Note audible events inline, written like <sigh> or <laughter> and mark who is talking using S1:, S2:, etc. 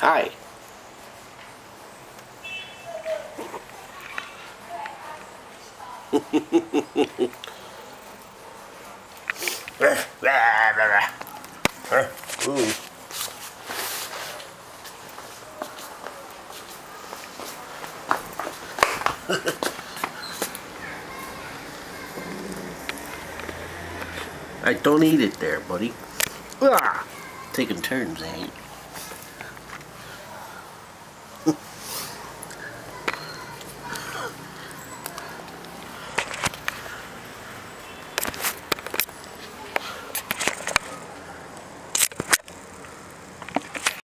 S1: Hi. Ooh. <laughs> I don't eat it there, buddy. Ah, taking turns, ain't.